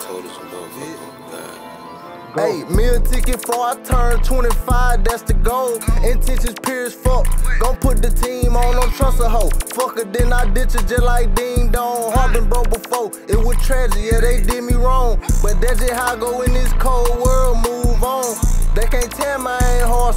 Cold as a motherfucker. Hey, meal ticket before I turn 25, that's the goal. Intentions pure as fuck. Gon' put the team on, don't trust a hoe. Fuck her, then I ditch her just like Ding Dong. Heart been broke before, it was tragic, yeah, they did me wrong. But that's just how I go in this cold world, move on.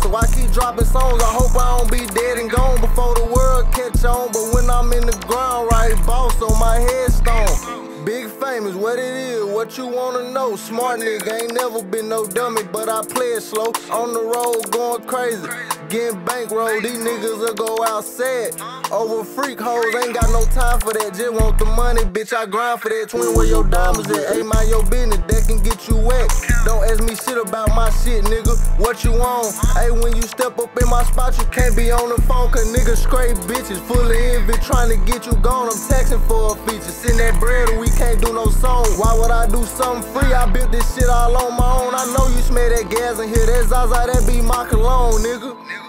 So I keep dropping songs. I hope I don't be dead and gone before the world catch on. But when I'm in the ground, right, boss on my headstone. Big famous, what it is, what you wanna know? Smart nigga, ain't never been no dummy, but I play it slow. On the road, going crazy, getting bankroll. These niggas will go out sad. Over freak hoes, ain't got no time for that. Just want the money, bitch. I grind for that. Twin where your diamonds at. Ain't mind your business, that can get you wet. Don't ask me shit about my shit, nigga. What you on? Hey, when you step up in my spot, you can't be on the phone, cause niggas scrape bitches. Full of envy, trying to get you gone. I'm taxing for a feature. Send that bread or we can't do no song. Why would I do something free? I built this shit all on my own. I know you smell that gas in here. That Zaza, that be my cologne, nigga.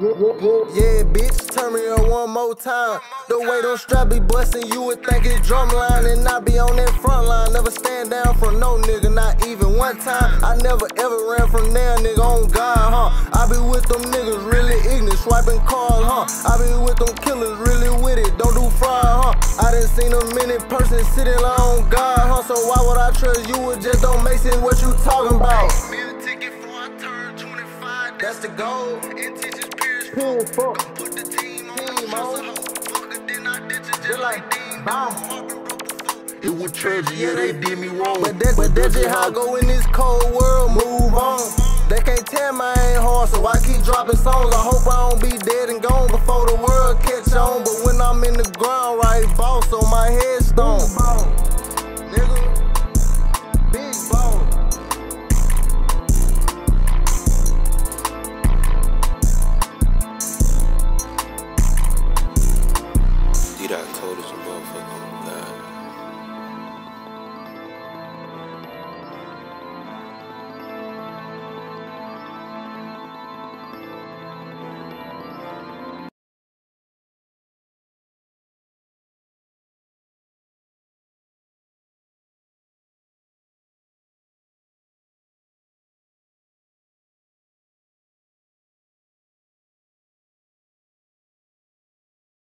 Yeah, bitch, turn me up one more time. The way them strap be bustin', you would think it's drumline and I be on that front line. Never stand down from no nigga, not even one time. I never ever ran from there, nigga, on God, huh? I be with them niggas really ignorant, swiping cars, huh? I be with them killers really with it, don't do fraud, huh? I done seen a minute person sitting on God, huh? So why would I trust you? It just don't make sense what you talking about. That's the goal. Intentions pure as fuck. Put the team on. Just like boom. It was tragic, yeah, they did me wrong. But that's, but that's just how I go in this cold world, move on. They can't tell my I ain't hard, so I keep dropping songs. I hope I don't be dead and gone before the world catch on. But when I'm in the ground, right, boss on my headstone.